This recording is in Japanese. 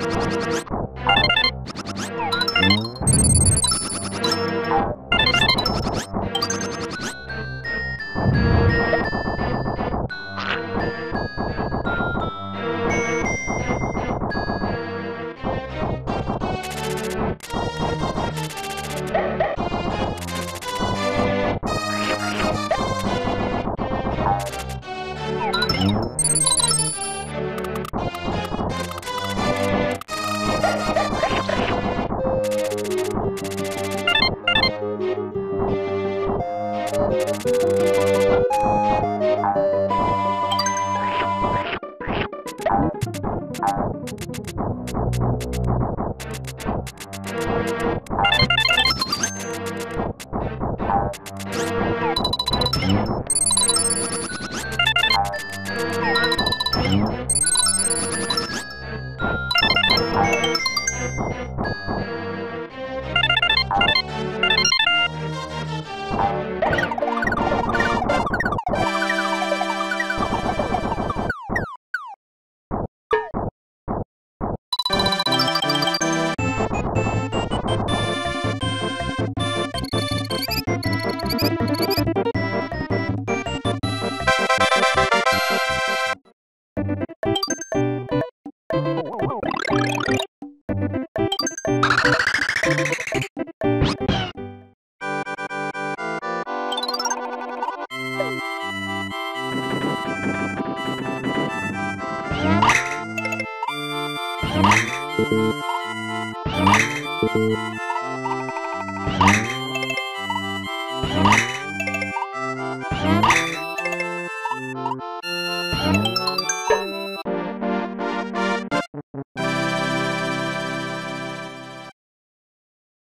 you you you